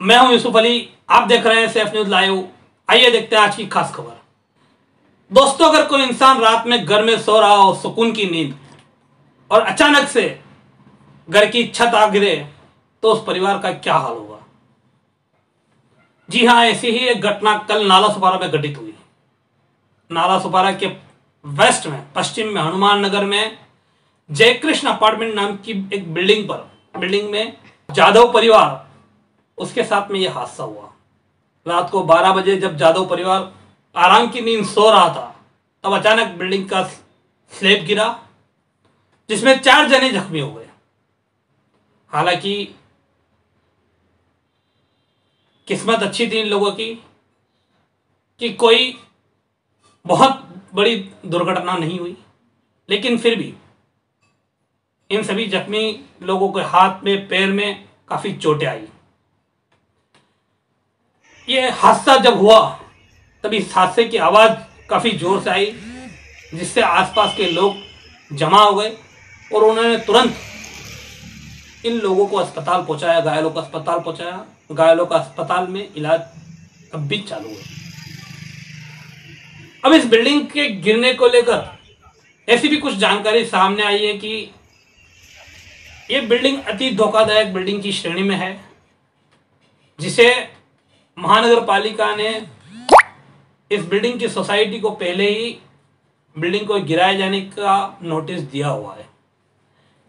मैं हूँ यूसुफ अली। आप देख रहे हैं सेफ़ न्यूज़ लाइव। आइए देखते हैं आज की खास खबर। दोस्तों, अगर कोई इंसान रात में घर में सो रहा हो, सुकून की नींद, और अचानक से घर की छत आ गिरे तो उस परिवार का क्या हाल होगा? जी हाँ ऐसी ही एक घटना कल नाला सुपारा में घटित हुई। नाला सुपारा के वेस्ट में, पश्चिम में, हनुमान नगर में, जयकृष्ण अपार्टमेंट नाम की एक बिल्डिंग पर, बिल्डिंग में जाधव परिवार उसके साथ में यह हादसा हुआ। रात को 12 बजे जब जादव परिवार आराम की नींद सो रहा था, तब अचानक बिल्डिंग का स्लेब गिरा, जिसमें चार जने जख्मी हो गए। हालाँकि किस्मत अच्छी थी इन लोगों की, कि कोई बहुत बड़ी दुर्घटना नहीं हुई, लेकिन फिर भी इन सभी जख्मी लोगों के हाथ में, पैर में काफ़ी चोटें आई। ये हादसा जब हुआ तब इस हादसे की आवाज़ काफ़ी ज़ोर से आई, जिससे आसपास के लोग जमा हो गए और उन्होंने तुरंत इन लोगों को अस्पताल पहुँचाया, घायलों को अस्पताल पहुँचाया। घायलों का अस्पताल में इलाज अब भी चालू है। अब इस बिल्डिंग के गिरने को लेकर ऐसी भी कुछ जानकारी सामने आई है कि ये बिल्डिंग अति धोखादायक बिल्डिंग की श्रेणी में है, जिसे महानगर पालिका ने इस बिल्डिंग की सोसाइटी को पहले ही बिल्डिंग को गिराए जाने का नोटिस दिया हुआ है।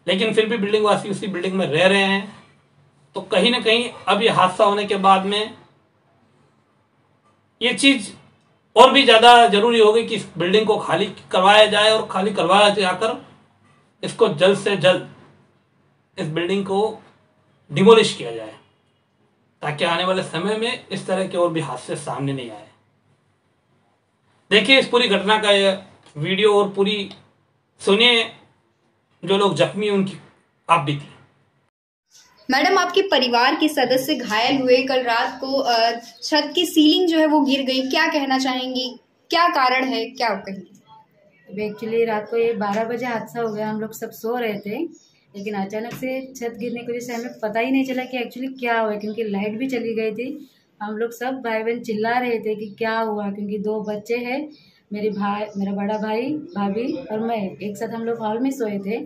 लेकिन फिर भी बिल्डिंग वासी उसी बिल्डिंग में रह रहे हैं। तो कहीं ना कहीं अब ये हादसा होने के बाद में ये चीज़ और भी ज़्यादा ज़रूरी होगी कि इस बिल्डिंग को खाली करवाया जाए और खाली करवाया जाकर इसको जल्द से जल्द इस बिल्डिंग को डिमोलिश किया जाए। ताकि आने वाले समय में इस तरह के और भी हादसे सामने नहीं आए। देखिए इस पूरी घटना का ये वीडियो और पूरी सुनिए जो लोग जख्मी उनकी आप बीती मैडम आपके परिवार के सदस्य घायल हुए कल रात को छत की सीलिंग जो है वो गिर गई। क्या कहना चाहेंगी? क्या कारण है? क्या कहेंगी? एक्चुअली रात को ये बारह बजे हादसा हो गया। हम लोग सब सो रहे थे। लेकिन अचानक से छत गिरने की वजह से हमें पता ही नहीं चला कि एक्चुअली क्या हुआ, क्योंकि लाइट भी चली गई थी। हम लोग सब भाई बहन चिल्ला रहे थे कि क्या हुआ, क्योंकि दो बच्चे हैं, मेरे भाई, मेरा बड़ा भाई, भाभी और मैं। एक साथ हम लोग हॉल में सोए थे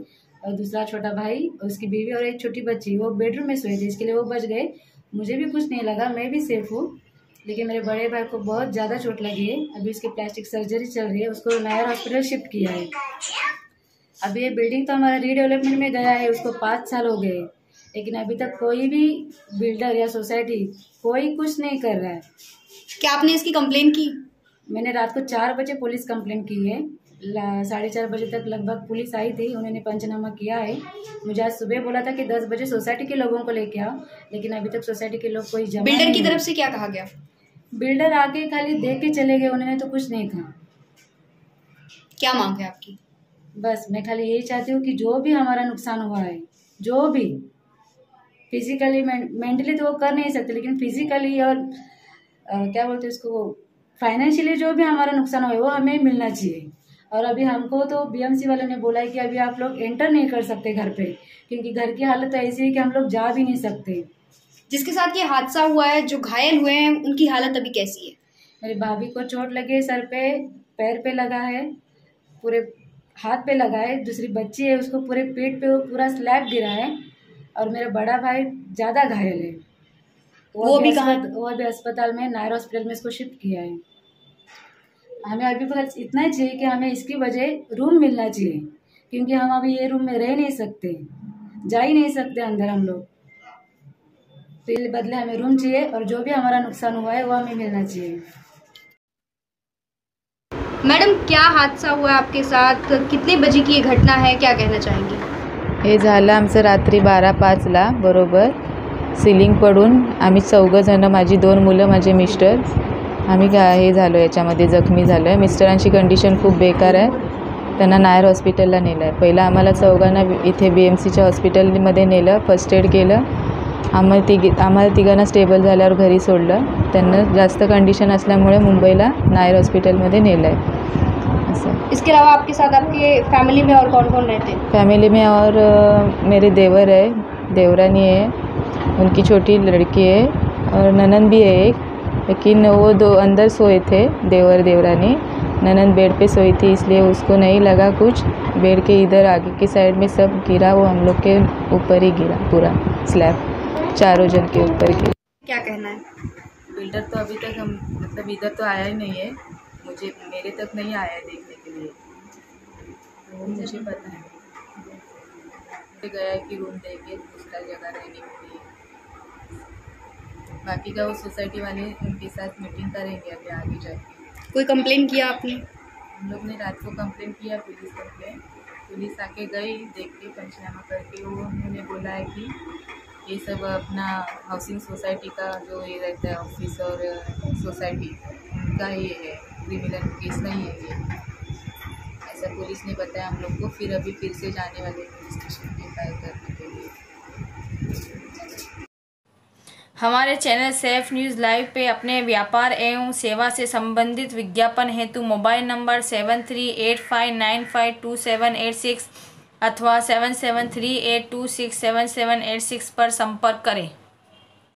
और दूसरा छोटा भाई, उसकी बीवी और एक छोटी बच्ची, वो बेडरूम में सोए थे, इसके लिए वो बच गए। मुझे भी कुछ नहीं लगा, मैं भी सेफ़ हूँ, लेकिन मेरे बड़े भाई को बहुत ज़्यादा चोट लगी है। अभी उसकी प्लास्टिक सर्जरी चल रही है, उसको नायर हॉस्पिटल शिफ्ट किया है। अभी ये बिल्डिंग तो हमारा रीडेवलपमेंट में गया है उसको पाँच साल हो गए। लेकिन अभी तक कोई भी बिल्डर या सोसाइटी कोई कुछ नहीं कर रहा है। क्या आपने इसकी कंप्लेन की? मैंने रात को चार बजे पुलिस कंप्लेन की है। साढ़े चार बजे तक लगभग पुलिस आई थी उन्होंने पंचनामा किया है। मुझे आज सुबह बोला था कि दस बजे सोसाइटी के लोगों को लेके आओ लेकिन अभी तक सोसाइटी के लोग कोई जमा बिल्डर की तरफ़ से क्या कहा गया? बिल्डर आके खाली देख के चले गए उन्होंने तो कुछ नहीं था क्या मांग है आपकी? बस मैं खाली यही चाहती हूँ कि जो भी हमारा नुकसान हुआ है जो भी फिजिकली मेंटली तो वो कर नहीं सकते लेकिन फिजिकली और आ, क्या बोलते हैं उसको फाइनेंशियली जो भी हमारा नुकसान हुआ है वो हमें मिलना चाहिए। और अभी हमको तो बीएमसी वाले ने बोला है कि अभी आप लोग एंटर नहीं कर सकते घर पे क्योंकि घर की हालत तो ऐसी है कि हम लोग जा भी नहीं सकते। जिसके साथ ये हादसा हुआ है जो घायल हुए हैं उनकी हालत अभी कैसी है? मेरी भाभी को चोट लगी सर पे पैर पे लगा है पूरे हाथ पे लगा है दूसरी बच्ची है उसको पूरे पेट पे वो पूरा स्लैब गिरा है और मेरा बड़ा भाई ज़्यादा घायल है। वो, वो भी कहाँ? वो अभी अस्पताल में नायर हॉस्पिटल में इसको शिफ्ट किया है। हमें अभी बस इतना ही चाहिए कि हमें इसकी वजह रूम मिलना चाहिए क्योंकि हम अभी ये रूम में रह नहीं सकते जा ही नहीं सकते अंदर हम लोग। तो इसलिए बदले हमें रूम चाहिए और जो भी हमारा नुकसान हुआ है वो हमें मिलना चाहिए। मैडम क्या हादसा हुआ आपके साथ? कितने बजे की ये घटना है? क्या कहना चाहेंगे? हे झालं आमचं रात्री बारा पाचला बरोबर. सिलिंग पडून आम्ही चौघंजणं माझी दोन मुलं माझे मिस्टर आम्ही का हे झालो याच्यामध्ये जखमी झालो आहे मिस्टरांची कंडिशन खूप बेकार आहे. त्यांना नायर हॉस्पिटलला नेलं आहे पहिलं आम्हाला चौघांना इथे बी एम सीच्या हॉस्पिटलमध्ये नेलं फर्स्ट एड केलं. आम्हाला तिघी आम्हाला तिघांना स्टेबल झाल्यावर घरी सोडलं. त्यांना जास्त कंडिशन असल्यामुळे मुंबईला नायर हॉस्पिटलमध्ये नेलं आहे इसके अलावा आपके साथ आपके फैमिली में और कौन कौन रहते हैं? फैमिली में और मेरे देवर है देवरानी है उनकी छोटी लड़की है और ननन भी है एक। लेकिन वो दो अंदर सोए थे देवर देवरानी। ननन बेड पे सोई थी इसलिए उसको नहीं लगा कुछ। बेड के इधर आगे की साइड में सब गिरा वो हम लोग के ऊपर ही गिरा पूरा स्लैब चारों जन के ऊपर गिरा क्या कहना है? बिल्डर तो अभी तक हम मतलब इधर तो आया ही नहीं है। मुझे मेरे तक नहीं आया है देखने के लिए। तो मुझे पता है। मुझे गया कि रूम देके दूसरा जगह रहने के लिए। बाकी का वो सोसाइटी वाले उनके साथ मीटिंग करेंगे अभी आगे जाके। कोई कंप्लेन किया आपने? हम लोग ने रात को कंप्लेन किया पुलिस कंप्लेन पुलिस आके गई देख के पंचनामा करके वो उन्होंने बोला है कि ये सब अपना हाउसिंग सोसाइटी का जो ये रहता है ऑफ़िस और सोसाइटी उनका ये है। क्रिमिनल केस नहीं है ये। ऐसा पुलिस ने बताया हम लोग को, फिर अभी फिर से जाने वाले पुलिस स्टेशन पे फ़ाइल करने के लिए। हमारे चैनल सेफ़ न्यूज़ लाइव पे अपने व्यापार एवं सेवा से संबंधित विज्ञापन हेतु mobile number seven three eight five nine five two seven eight six अथवा seven seven three eight two six seven seven eight six पर संपर्क करें।